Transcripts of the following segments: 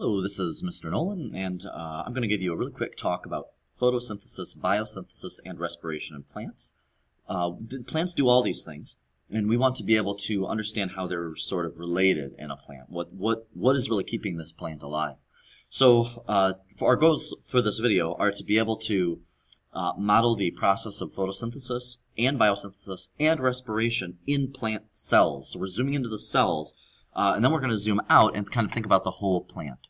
Hello, this is Mr. Nolan, and uh, I'm going to give you a really quick talk about photosynthesis, biosynthesis, and respiration in plants. Uh, the plants do all these things, and we want to be able to understand how they're sort of related in a plant. What what what is really keeping this plant alive? So, uh, for our goals for this video are to be able to uh, model the process of photosynthesis and biosynthesis and respiration in plant cells. So we're zooming into the cells uh, and then we're going to zoom out and kind of think about the whole plant.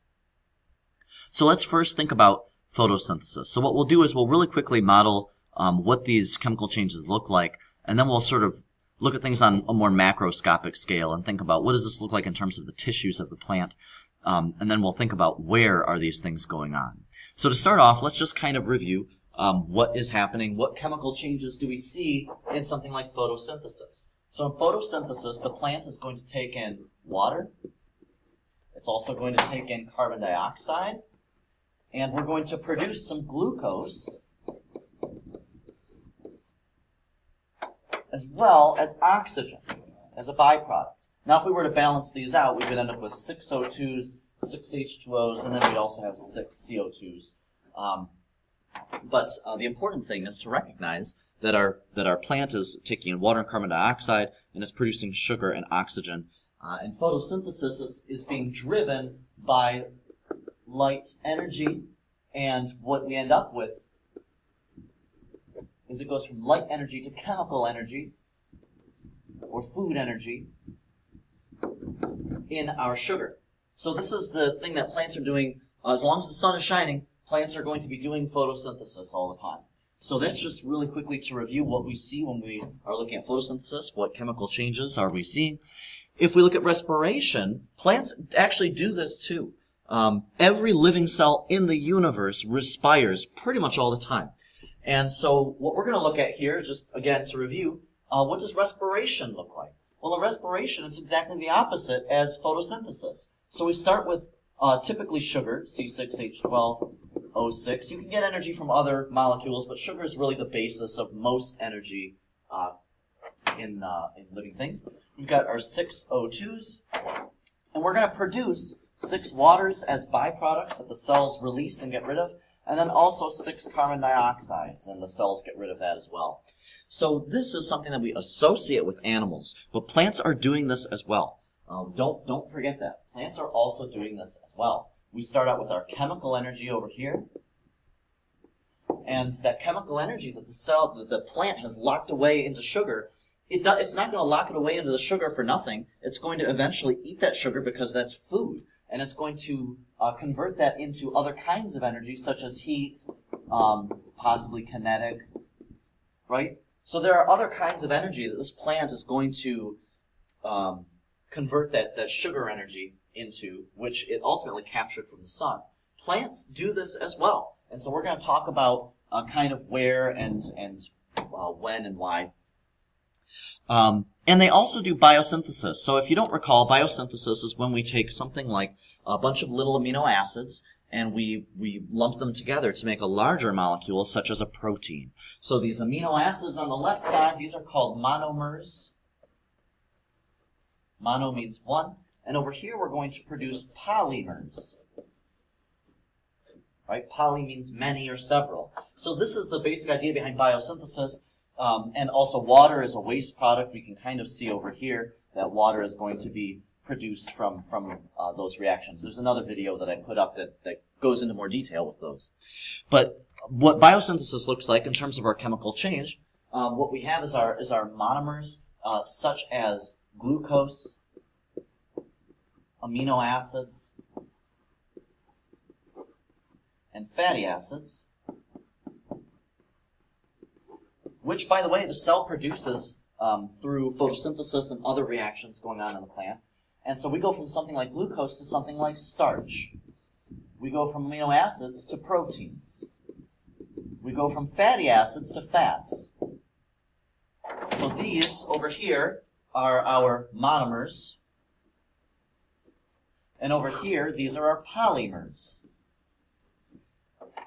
So let's first think about photosynthesis. So what we'll do is we'll really quickly model um, what these chemical changes look like, and then we'll sort of look at things on a more macroscopic scale and think about what does this look like in terms of the tissues of the plant, um, and then we'll think about where are these things going on. So to start off, let's just kind of review um, what is happening, what chemical changes do we see in something like photosynthesis. So in photosynthesis, the plant is going to take in water. It's also going to take in carbon dioxide. And we're going to produce some glucose as well as oxygen as a byproduct. Now, if we were to balance these out, we would end up with six O2s, six H2Os, and then we'd also have six CO2s. Um, but uh, the important thing is to recognize that our that our plant is taking in water and carbon dioxide and it's producing sugar and oxygen. Uh, and photosynthesis is, is being driven by light energy, and what we end up with is it goes from light energy to chemical energy or food energy in our sugar. So this is the thing that plants are doing. Uh, as long as the sun is shining, plants are going to be doing photosynthesis all the time. So that's just really quickly to review what we see when we are looking at photosynthesis, what chemical changes are we seeing. If we look at respiration, plants actually do this too. Um, every living cell in the universe respires pretty much all the time. And so what we're going to look at here, just again to review, uh, what does respiration look like? Well, in respiration, it's exactly the opposite as photosynthesis. So we start with uh, typically sugar, C6H12, O6. You can get energy from other molecules, but sugar is really the basis of most energy uh, in, uh, in living things. We've got our six O2s, and we're going to produce six waters as byproducts that the cells release and get rid of, and then also six carbon dioxides, and the cells get rid of that as well. So this is something that we associate with animals, but plants are doing this as well. Um, don't don't forget that plants are also doing this as well. We start out with our chemical energy over here. And that chemical energy that the cell, that the plant has locked away into sugar, it do, it's not going to lock it away into the sugar for nothing. It's going to eventually eat that sugar because that's food. And it's going to uh, convert that into other kinds of energy, such as heat, um, possibly kinetic, right? So there are other kinds of energy that this plant is going to um, convert that, that sugar energy into, which it ultimately captured from the sun. Plants do this as well. And so we're going to talk about uh, kind of where and, and uh, when and why. Um, and they also do biosynthesis. So if you don't recall, biosynthesis is when we take something like a bunch of little amino acids and we, we lump them together to make a larger molecule such as a protein. So these amino acids on the left side, these are called monomers. Mono means one. And over here, we're going to produce polymers. Right? Poly means many or several. So this is the basic idea behind biosynthesis. Um, and also water is a waste product. We can kind of see over here that water is going to be produced from, from uh, those reactions. There's another video that I put up that, that goes into more detail with those. But what biosynthesis looks like in terms of our chemical change, um, what we have is our, is our monomers, uh, such as glucose, amino acids, and fatty acids, which, by the way, the cell produces um, through photosynthesis and other reactions going on in the plant. And so we go from something like glucose to something like starch. We go from amino acids to proteins. We go from fatty acids to fats. So these over here are our monomers, and over here, these are our polymers.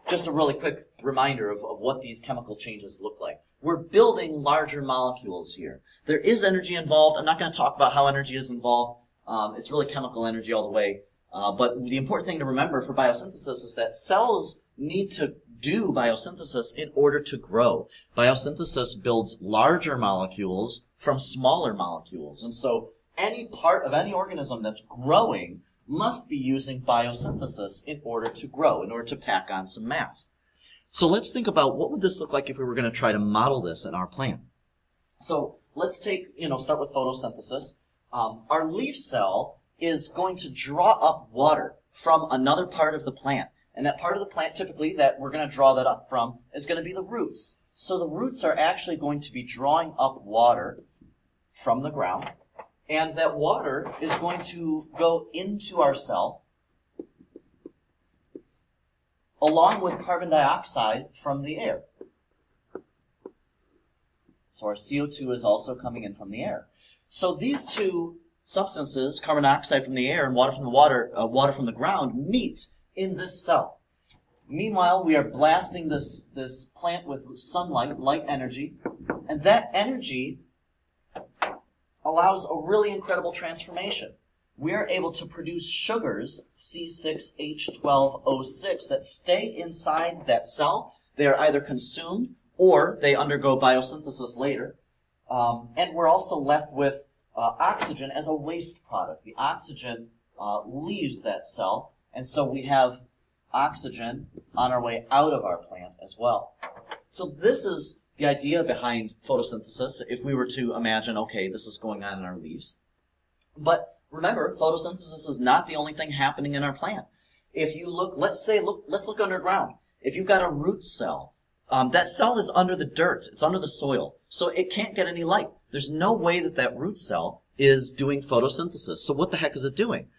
Just a really quick reminder of, of what these chemical changes look like. We're building larger molecules here. There is energy involved. I'm not going to talk about how energy is involved. Um, it's really chemical energy all the way. Uh, but the important thing to remember for biosynthesis is that cells need to do biosynthesis in order to grow. Biosynthesis builds larger molecules from smaller molecules. And so any part of any organism that's growing must be using biosynthesis in order to grow, in order to pack on some mass. So let's think about what would this look like if we were going to try to model this in our plant. So let's take, you know, start with photosynthesis. Um, our leaf cell is going to draw up water from another part of the plant. And that part of the plant typically that we're going to draw that up from is going to be the roots. So the roots are actually going to be drawing up water from the ground. And that water is going to go into our cell along with carbon dioxide from the air. So our CO2 is also coming in from the air. So these two substances, carbon dioxide from the air and water from the water, uh, water from the ground, meet in this cell. Meanwhile, we are blasting this, this plant with sunlight, light energy, and that energy allows a really incredible transformation. We are able to produce sugars, C6H12O6, that stay inside that cell. They are either consumed or they undergo biosynthesis later. Um, and we're also left with uh, oxygen as a waste product. The oxygen uh, leaves that cell, and so we have oxygen on our way out of our plant as well. So this is the idea behind photosynthesis if we were to imagine, okay, this is going on in our leaves. But remember, photosynthesis is not the only thing happening in our plant. If you look, let's say, look, let's look underground. If you've got a root cell, um, that cell is under the dirt. It's under the soil. So it can't get any light. There's no way that that root cell is doing photosynthesis. So what the heck is it doing?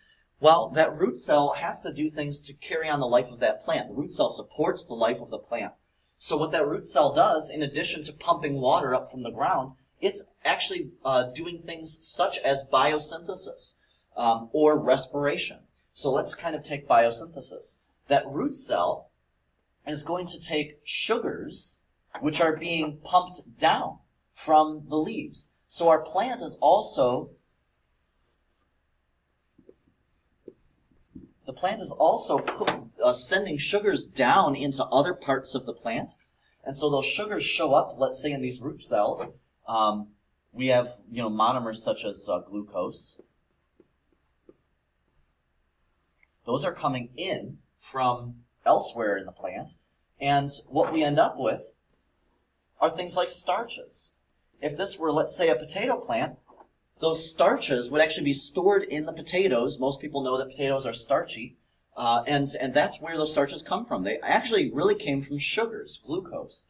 Well, that root cell has to do things to carry on the life of that plant. The root cell supports the life of the plant. So what that root cell does, in addition to pumping water up from the ground, it's actually uh, doing things such as biosynthesis um, or respiration. So let's kind of take biosynthesis. That root cell is going to take sugars, which are being pumped down from the leaves. So our plant is also The plant is also put, uh, sending sugars down into other parts of the plant. And so those sugars show up, let's say, in these root cells. Um, we have, you know, monomers such as uh, glucose. Those are coming in from elsewhere in the plant. And what we end up with are things like starches. If this were, let's say, a potato plant, those starches would actually be stored in the potatoes. Most people know that potatoes are starchy. Uh, and, and that's where those starches come from. They actually really came from sugars, glucose.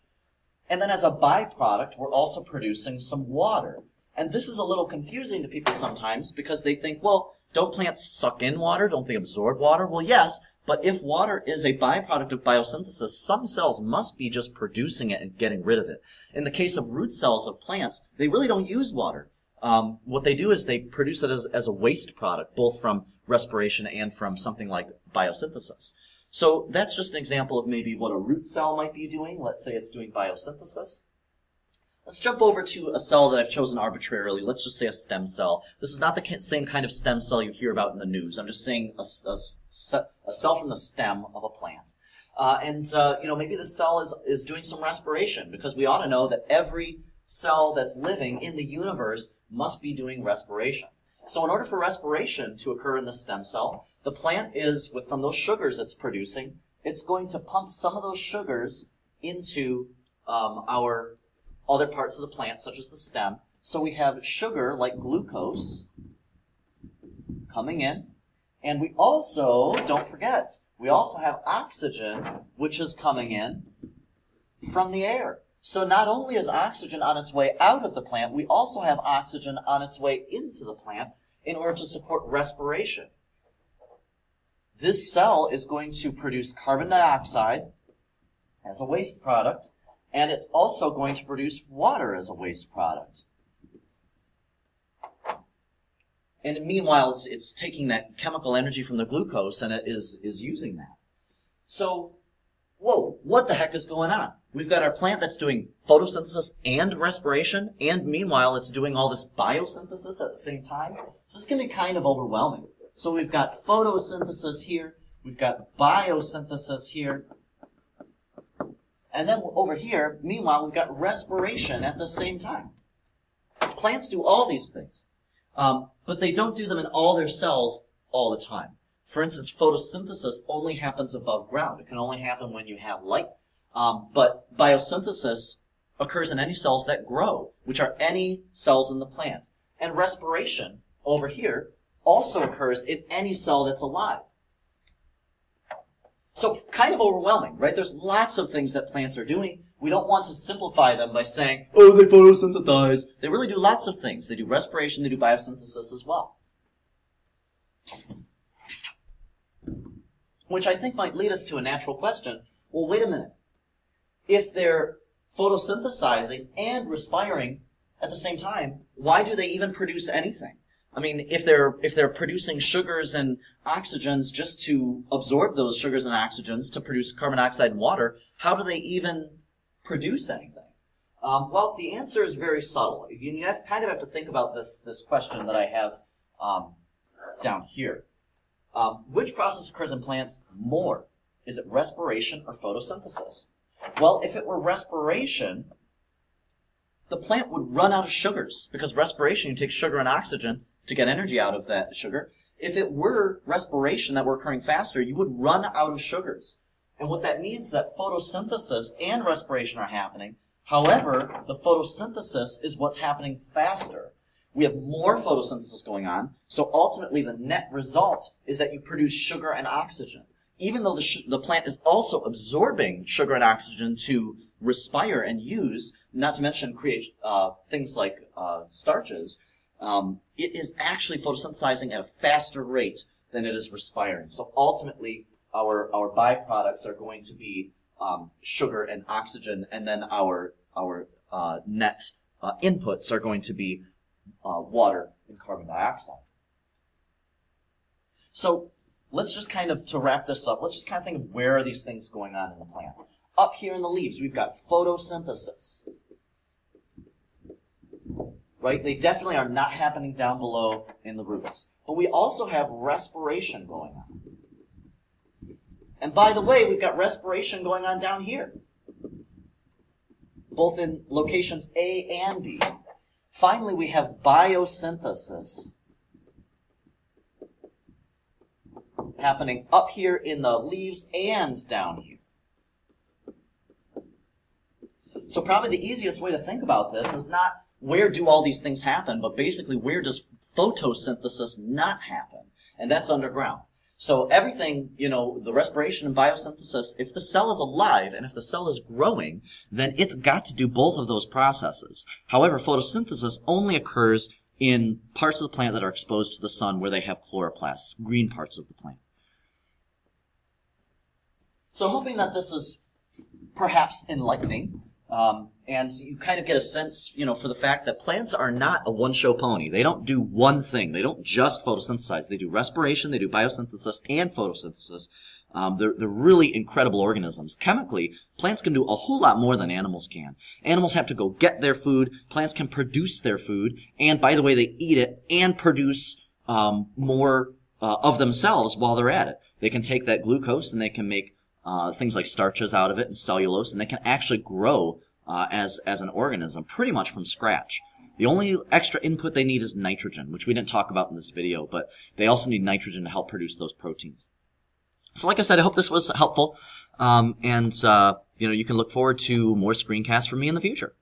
And then as a byproduct, we're also producing some water. And this is a little confusing to people sometimes because they think, well, don't plants suck in water? Don't they absorb water? Well, yes, but if water is a byproduct of biosynthesis, some cells must be just producing it and getting rid of it. In the case of root cells of plants, they really don't use water. Um, what they do is they produce it as, as a waste product, both from respiration and from something like biosynthesis. So that's just an example of maybe what a root cell might be doing. Let's say it's doing biosynthesis. Let's jump over to a cell that I've chosen arbitrarily. Let's just say a stem cell. This is not the same kind of stem cell you hear about in the news. I'm just saying a, a, a cell from the stem of a plant. Uh, and, uh, you know, maybe the cell is, is doing some respiration because we ought to know that every cell that's living in the universe must be doing respiration. So in order for respiration to occur in the stem cell, the plant is, with from those sugars it's producing, it's going to pump some of those sugars into um, our other parts of the plant, such as the stem. So we have sugar, like glucose, coming in. And we also, don't forget, we also have oxygen, which is coming in from the air. So not only is oxygen on its way out of the plant, we also have oxygen on its way into the plant in order to support respiration. This cell is going to produce carbon dioxide as a waste product, and it's also going to produce water as a waste product. And meanwhile, it's, it's taking that chemical energy from the glucose and it is, is using that. So whoa, what the heck is going on? We've got our plant that's doing photosynthesis and respiration, and meanwhile it's doing all this biosynthesis at the same time. So this can be kind of overwhelming. So we've got photosynthesis here, we've got biosynthesis here, and then over here, meanwhile, we've got respiration at the same time. Plants do all these things, um, but they don't do them in all their cells all the time. For instance, photosynthesis only happens above ground. It can only happen when you have light. Um, but biosynthesis occurs in any cells that grow, which are any cells in the plant. And respiration over here also occurs in any cell that's alive. So kind of overwhelming, right? There's lots of things that plants are doing. We don't want to simplify them by saying, oh, they photosynthesize. They really do lots of things. They do respiration, they do biosynthesis as well. Which I think might lead us to a natural question. Well, wait a minute. If they're photosynthesizing and respiring at the same time, why do they even produce anything? I mean, if they're if they're producing sugars and oxygens just to absorb those sugars and oxygens to produce carbon dioxide and water, how do they even produce anything? Um, well, the answer is very subtle. You have, kind of have to think about this this question that I have um, down here. Um, which process occurs in plants more? Is it respiration or photosynthesis? Well, if it were respiration, the plant would run out of sugars because respiration, you take sugar and oxygen to get energy out of that sugar. If it were respiration that were occurring faster, you would run out of sugars. And what that means is that photosynthesis and respiration are happening. However, the photosynthesis is what's happening faster. We have more photosynthesis going on, so ultimately the net result is that you produce sugar and oxygen. Even though the, the plant is also absorbing sugar and oxygen to respire and use, not to mention create uh, things like uh, starches, um, it is actually photosynthesizing at a faster rate than it is respiring. So ultimately, our our byproducts are going to be um, sugar and oxygen, and then our our uh, net uh, inputs are going to be uh, water and carbon dioxide. So let's just kind of to wrap this up. Let's just kind of think of where are these things going on in the plant. Up here in the leaves, we've got photosynthesis right? They definitely are not happening down below in the roots. But we also have respiration going on. And by the way, we've got respiration going on down here, both in locations A and B. Finally, we have biosynthesis happening up here in the leaves and down here. So probably the easiest way to think about this is not where do all these things happen, but basically where does photosynthesis not happen? And that's underground. So everything, you know, the respiration and biosynthesis, if the cell is alive and if the cell is growing, then it's got to do both of those processes. However, photosynthesis only occurs in parts of the plant that are exposed to the sun where they have chloroplasts, green parts of the plant. So I'm hoping that this is perhaps enlightening. Um, and you kind of get a sense, you know, for the fact that plants are not a one-show pony. They don't do one thing. They don't just photosynthesize. They do respiration, they do biosynthesis, and photosynthesis. Um, they're, they're really incredible organisms. Chemically, plants can do a whole lot more than animals can. Animals have to go get their food. Plants can produce their food, and by the way, they eat it and produce um, more uh, of themselves while they're at it. They can take that glucose and they can make uh, things like starches out of it and cellulose, and they can actually grow uh, as as an organism pretty much from scratch. The only extra input they need is nitrogen, which we didn't talk about in this video, but they also need nitrogen to help produce those proteins. So, like I said, I hope this was helpful, um, and uh, you know you can look forward to more screencasts from me in the future.